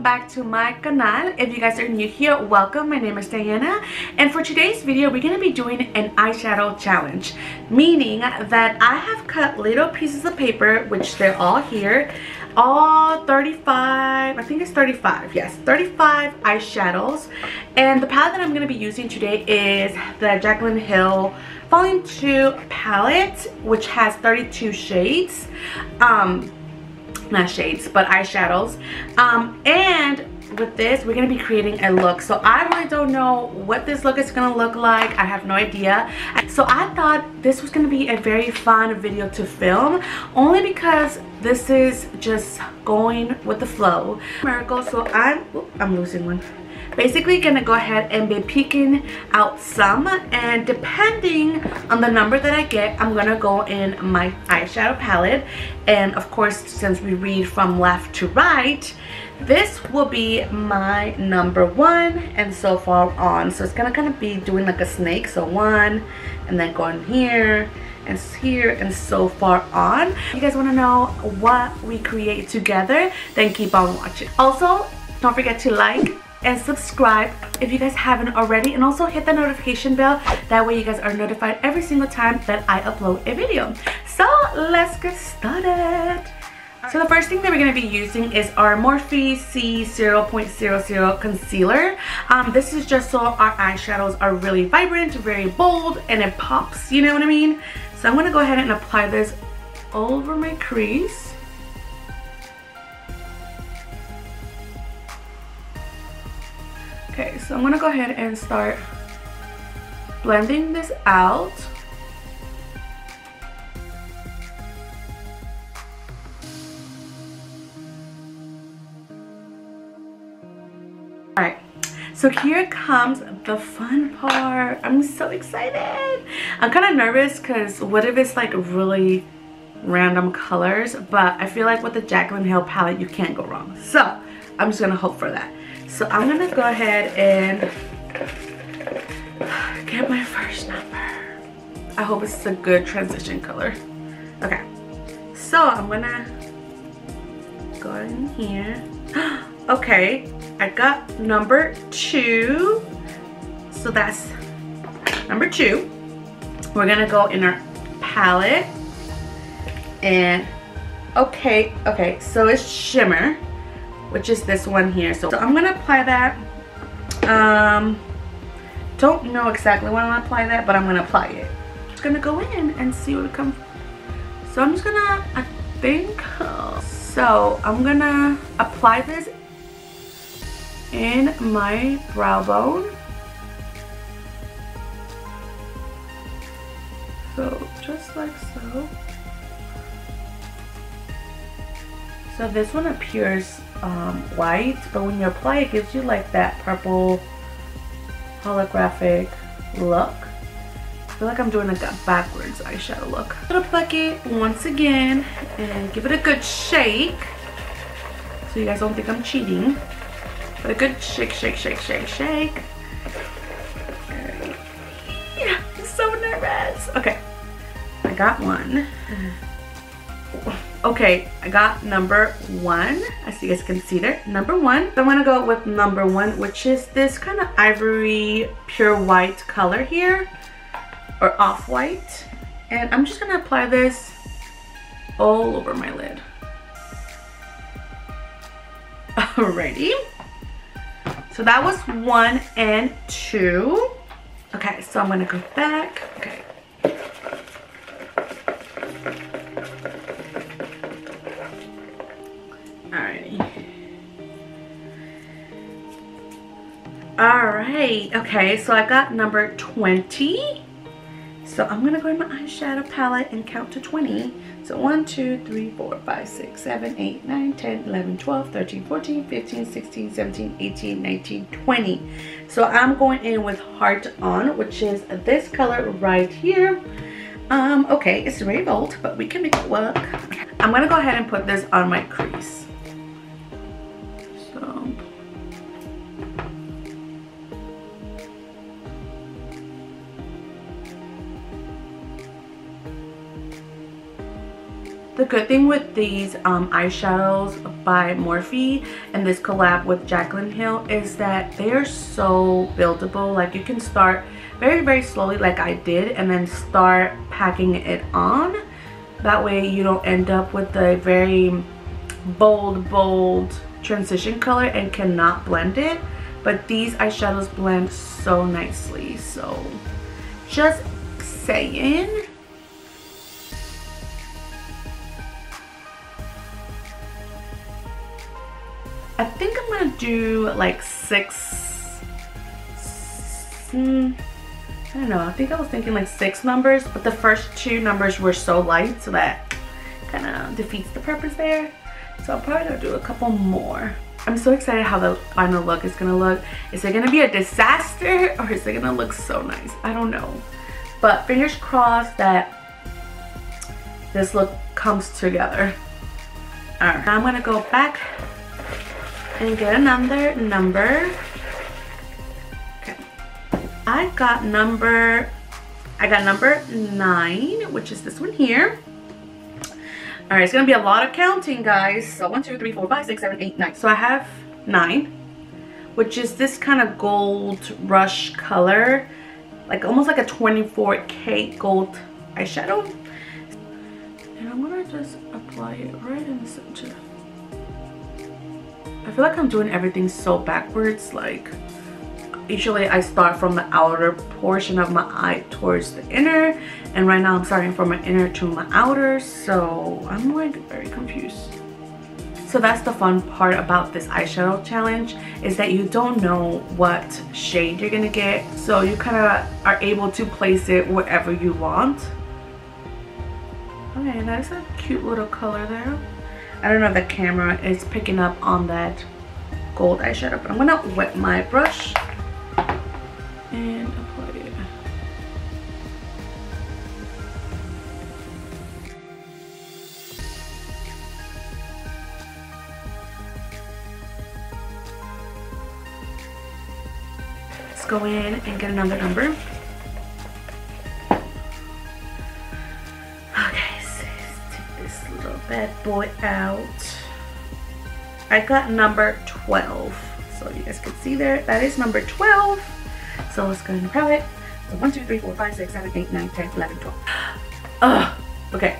welcome back to my canal. If you guys are new here, welcome. My name is Diana. And for today's video, we're going to be doing an eyeshadow challenge. Meaning that I have cut little pieces of paper, which they're all here. All 35, I think it's 35, yes, 35 eyeshadows. And the palette that I'm going to be using today is the Jaclyn Hill Volume 2 palette, which has 32 shades. Um, not shades but eyeshadows. Um, and with this we're to be creating a look. So i really don't know what this look is to look like. I have no idea. So i thought this was to be a very fun video to film only because this is just going with the flow. Miracle so i'm i'm losing one basically gonna go ahead and be picking out some and depending on the number that I get I'm gonna go in my eyeshadow palette. And of course since we read from left to right this will be my number one and so far on. So it's gonna kind of be doing like a snake so one and then going here and here and so far on. You guys want to know what we create together then keep on watching. Also don't forget to like and subscribe if you guys haven't already and also hit the notification bell that way you guys are notified every single time that I upload a video so let's get started so the first thing that we're going to be using is our Morphe C0.00 concealer. Um, this is just so our eyeshadows are really vibrant, very bold, and it pops, you know what I mean? So I'm going to go ahead and apply this over my crease. Okay, so I'm gonna go ahead and start blending this out. Alright, so here comes the fun part. I'm so excited. I'm kind of nervous because what if it's like really random colors? But I feel like with the Jaclyn Hill palette, you can't go wrong. So I'm just gonna hope for that. So I'm gonna go ahead and get my first number. I hope it's a good transition color. Okay, so I'm gonna go in here. okay, I got number two. So that's number two. We're gonna go in our palette and okay, okay, so it's shimmer which is this one here. So, so I'm going to apply that. Um, don't know exactly when I'm going to apply that, but I'm going to apply it. Just going to go in and see what it comes. So I'm just going to, I think, so I'm going to apply this in my brow bone. So just like so. So this one appears um, white, but when you apply it, it gives you like that purple holographic look. I feel like I'm doing like a backwards eyeshadow look. Little bucket once again and give it a good shake. So you guys don't think I'm cheating. But a good shake, shake, shake, shake, shake. Yeah, I'm so nervous. Okay, I got one. Okay, I got number one, as you guys can see there, number one. So I'm gonna go with number one, which is this kind of ivory pure white color here, or off-white. And I'm just gonna apply this all over my lid. Alrighty. So that was one and two. Okay, so I'm gonna go back. Okay, All right, okay, so I got number 20. So I'm gonna go in my eyeshadow palette and count to 20. So 1, 2, 3, 4, 5, 6, 7, 8, 9, 10, 11, 12, 13, 14, 15, 16, 17, 18, 19, 20. So I'm going in with Heart On, which is this color right here. Um, okay, it's very bold, but we can make it work. I'm gonna go ahead and put this on my crease. The good thing with these um, eyeshadows by Morphe and this collab with Jaclyn Hill is that they are so buildable. Like you can start very, very slowly like I did and then start packing it on. That way you don't end up with a very bold, bold transition color and cannot blend it. But these eyeshadows blend so nicely. So just saying. I think I'm gonna do like six, hmm, I don't know, I think I was thinking like six numbers, but the first two numbers were so light so that kind of defeats the purpose there. So I'm probably gonna do a couple more. I'm so excited how the final look is gonna look. Is it gonna be a disaster or is it gonna look so nice? I don't know. But fingers crossed that this look comes together. Alright, now I'm gonna go back and get another number. Okay. I got number, I got number nine, which is this one here. All right, it's gonna be a lot of counting, guys. So one, two, three, four, five, six, seven, eight, nine. So I have nine, which is this kind of gold rush color, like almost like a 24K gold eyeshadow. And I'm gonna just apply it right in the center. I feel like I'm doing everything so backwards. Like, usually I start from the outer portion of my eye towards the inner. And right now I'm starting from my inner to my outer. So I'm like very confused. So that's the fun part about this eyeshadow challenge is that you don't know what shade you're gonna get. So you kind of are able to place it wherever you want. Okay, that's a cute little color there. I don't know if the camera is picking up on that gold eyeshadow, but I'm gonna wet my brush and apply it. Let's go in and get another number. Boy out. I got number 12. So you guys can see there, that is number 12. So let's go ahead and grab it. So 1, 2, 3, 4, 5, 6, 7, 8, 9, 10, 11, 12. Ugh. Okay.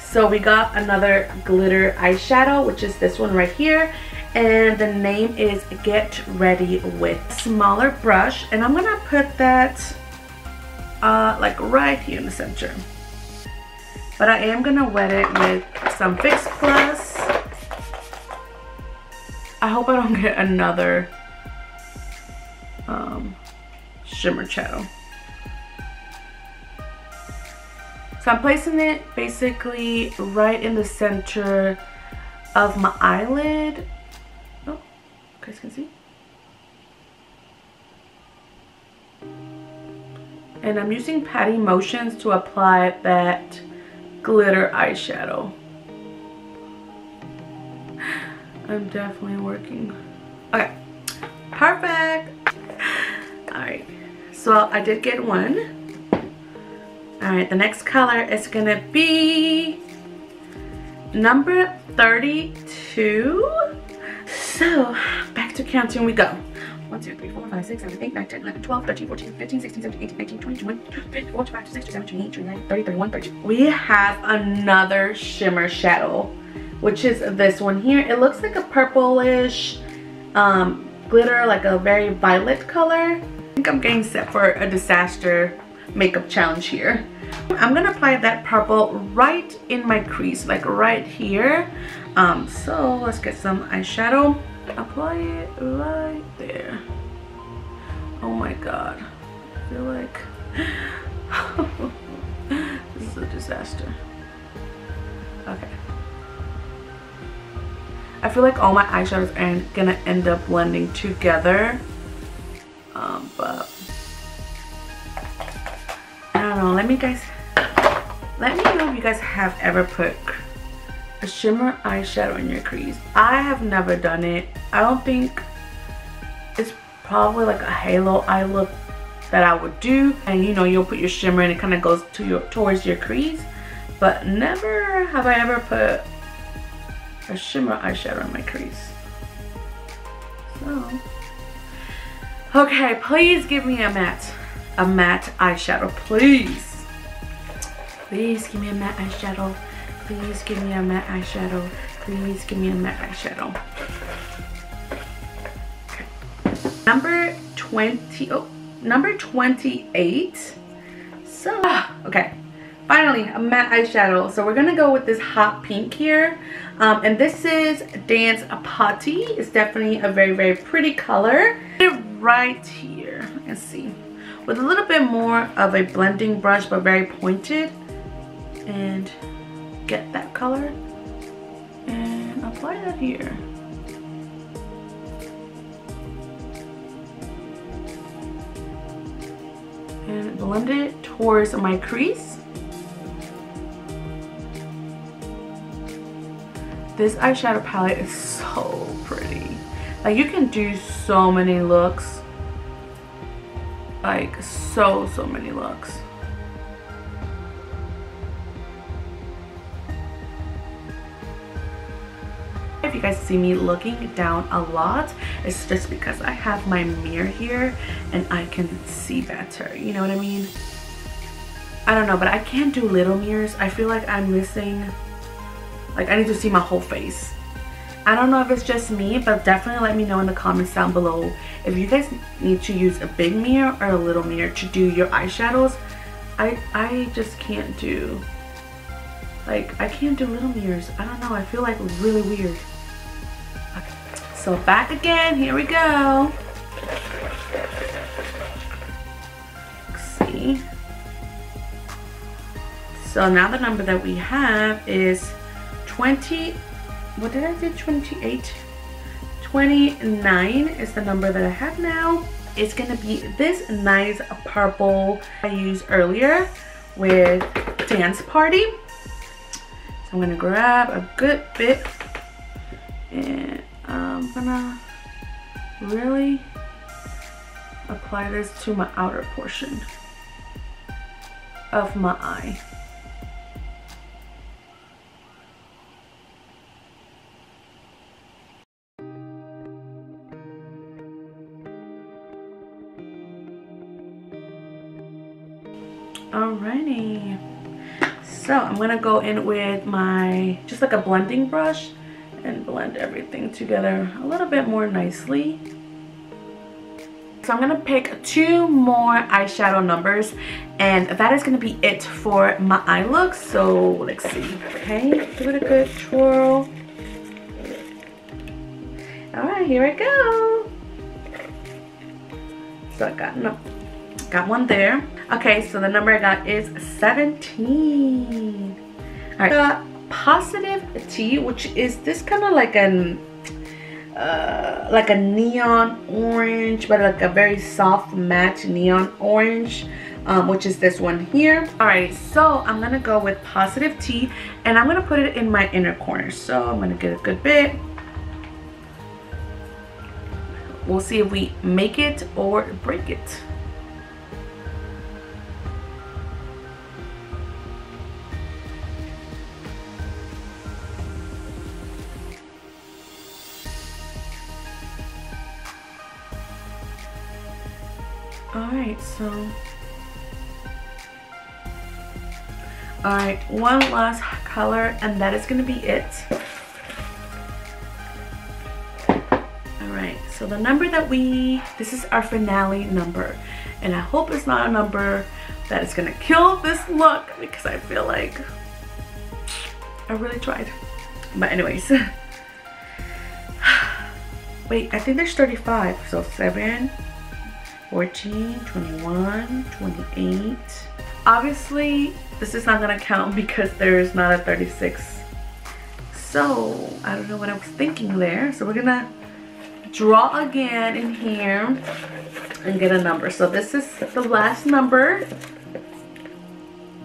So we got another glitter eyeshadow, which is this one right here. And the name is Get Ready With. Smaller brush. And I'm to put that uh, like right here in the center. But I am to wet it with some Fix Plus. I hope I don't get another um, shimmer shadow. So I'm placing it basically right in the center of my eyelid. Oh, you guys can see. And I'm using patty motions to apply that glitter eyeshadow. I'm definitely working. Okay, perfect. All right, so I did get one. All right, the next color is gonna be number 32. So back to counting we go. 1, 2, 3, 4, 5, 6, 7, 8, 9, 10, 11, 12, 13, 14, 15, 16, 17, 18, 19, 20, 21, 22, 23, 24, 25, 26, 27, 28, 29, 30, 31, 32. We have another shimmer shadow, which is this one here. It looks like a purplish um, glitter, like a very violet color. I think I'm getting set for a disaster makeup challenge here. I'm gonna apply that purple right in my crease, like right here. Um, so let's get some eyeshadow apply it right there. Oh my god. I feel like this is a disaster. Okay. I feel like all my eyeshadows are gonna end up blending together. Um, but I don't know. Let me guys let me know if you guys have ever put a shimmer eyeshadow in your crease. I have never done it. I don't think it's probably like a halo eye look that I would do. And you know, you'll put your shimmer and it kind of goes to your towards your crease. but never have I ever put a shimmer eyeshadow in my crease. So, okay, please give me a matte, a matte eyeshadow, please. Please give me a matte eyeshadow. Please give me a matte eyeshadow. Please give me a matte eyeshadow. Number 20, oh, number 28. So, ah, okay. Finally a matte eyeshadow. So we're gonna go with this hot pink here. Um, and this is Dance Party it's definitely a very very pretty color. Right here. Let's see. With a little bit more of a blending brush but very pointed. And get that color and apply that here and blend it towards my crease This eyeshadow palette is so pretty. Like you can do so many looks. Like so, so many looks. You guys see me looking down a lot, it's just because I have my mirror here and I can see better. You know what I mean? I don't know, but I can't do little mirrors. I feel like I'm missing like I need to see my whole face. I don't know if it's just me, but definitely let me know in the comments down below if you guys need to use a big mirror or a little mirror to do your eyeshadows. I, I just can't do, like, I can't do little mirrors. I don't know, I feel like really weird. So back again, here we go. Let's see. So now the number that we have is 20, what did I do, 28? 29 is the number that I have now. It's gonna be this nice purple I used earlier with Dance Party. So I'm gonna grab a good bit and Um, I'm gonna really apply this to my outer portion of my eye. Alrighty. So I'm gonna go in with my, just like a blending brush and blend everything together a little bit more nicely. So I'm gonna pick two more eyeshadow numbers and that is gonna be it for my eye look. So let's see, okay? Give it a good twirl. All right, here I go. So I got, no, got one there. Okay, so the number I got is 17. All right, the Positive Tea, which is this kind of like an, uh, like a neon orange, but like a very soft matte neon orange. Um, which is this one here. Alright, so I'm gonna go with Positive Tea and I'm gonna put it in my inner corner. So I'm gonna get a good bit. We'll see if we make it or break it. So... Alright, one last color and that is going to be it. Alright, so the number that we... This is our finale number. And I hope it's not a number that is to kill this look because I feel like I really tried. But anyways. Wait, I think there's 35. So 7, 14, 21, 28. Obviously, this is not gonna count because there's not a 36. So, I don't know what I was thinking there. So we're gonna draw again in here and get a number. So this is the last number.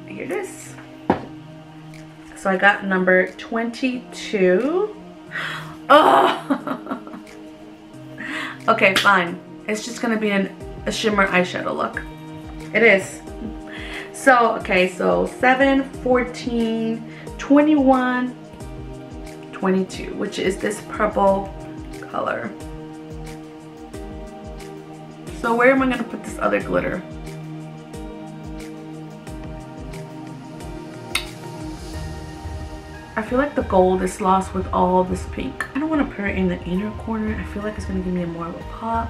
Here it is. So I got number 22. Oh! okay, fine. It's just gonna be an a shimmer eyeshadow look. It is. So, okay, so 7, 14, 21, 22, which is this purple color. So where am I going to put this other glitter? I feel like the gold is lost with all this pink. I don't want to put it in the inner corner. I feel like it's going to give me more of a pop.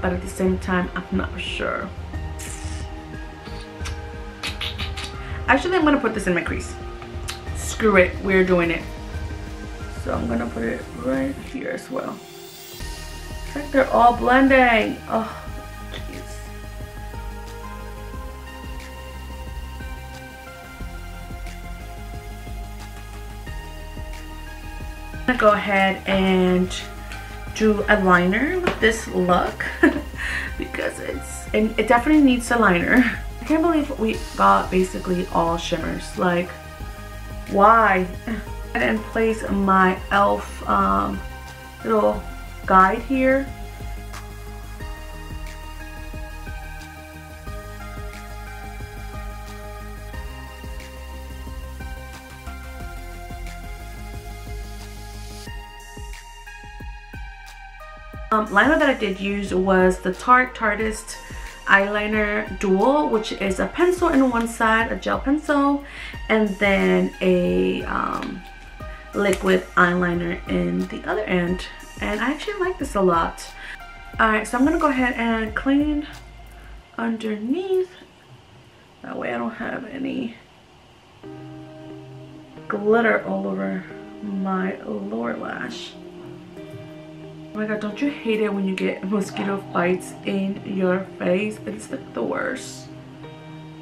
But at the same time, I'm not sure. Actually, I'm to put this in my crease. Screw it. We're doing it. So I'm to put it right here as well. It's like they're all blending. Oh, jeez. I'm gonna go ahead and do a liner with this look because it's and it definitely needs a liner. I can't believe we got basically all shimmers. Like, why? And place my e.l.f. Um, little guide here Um, liner that I did use was the Tarte Tarteist eyeliner dual which is a pencil in one side a gel pencil and then a um, liquid eyeliner in the other end. And I actually like this a lot. Alright so I'm gonna go ahead and clean underneath. That way I don't have any glitter all over my lower lash my god, don't you hate it when you get mosquito bites in your face? It's like the worst.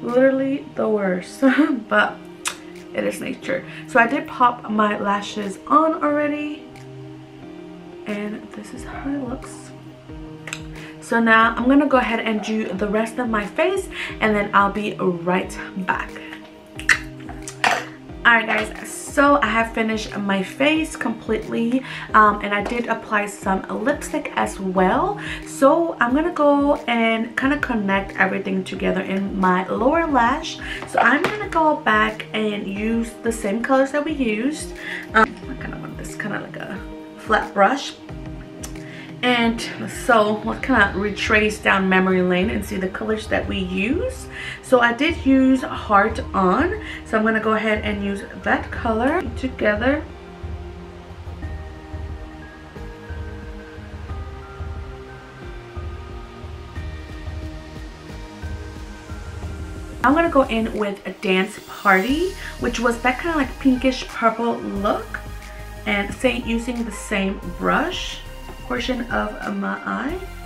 Literally the worst. but it is nature. So I did pop my lashes on already. And this is how it looks. So now I'm going to go ahead and do the rest of my face. And then I'll be right back. Alright guys, so I have finished my face completely um, and I did apply some lipstick as well. So I'm gonna go and kind of connect everything together in my lower lash. So I'm gonna go back and use the same colors that we used. Um, I kind of want this kind of like a flat brush. And so let's kind of retrace down memory lane and see the colors that we use so i did use heart on. So i'm going to go ahead and use that color together. I'm gonna go in with a dance party which was that kind of like pinkish purple look. And say using the same brush portion of my eye.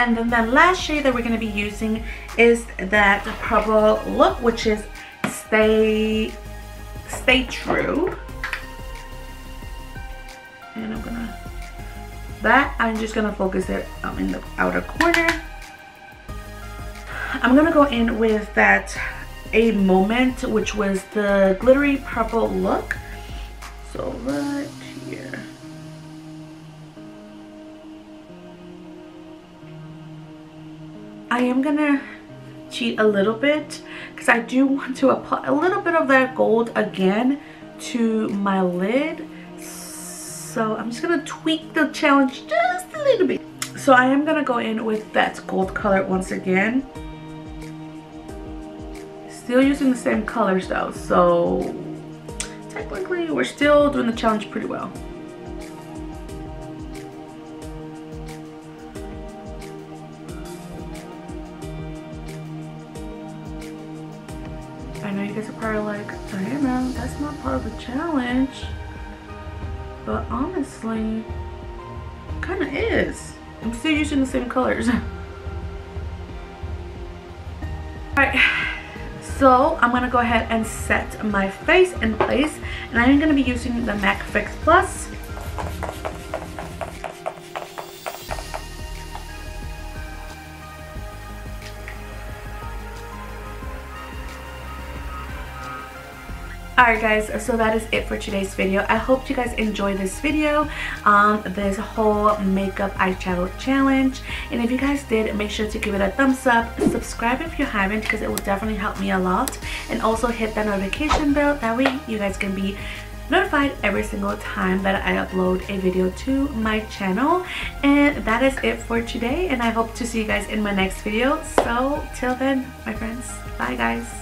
And then the last shade that we're going to be using is that purple look, which is Stay, Stay True. And I'm gonna, that I'm just gonna focus it um, in the outer corner. I'm gonna go in with that A Moment, which was the glittery purple look. So right I am gonna cheat a little bit because I do want to apply a little bit of that gold again to my lid. So I'm just gonna tweak the challenge just a little bit. So I am gonna go in with that gold color once again. Still using the same colors though, so technically we're still doing the challenge pretty well. Are like, Diana, that's not part of the challenge. But honestly, kind of is. I'm still using the same colors. Alright, so I'm to go ahead and set my face in place. And I'm to be using the MAC Fix Plus. Alright guys, so that is it for today's video. I hope you guys enjoyed this video um, this whole makeup eyeshadow challenge. And if you guys did, make sure to give it a thumbs up. Subscribe if you haven't because it will definitely help me a lot. And also hit that notification bell. That way you guys can be notified every single time that I upload a video to my channel. And that is it for today. And I hope to see you guys in my next video. So till then, my friends, bye guys.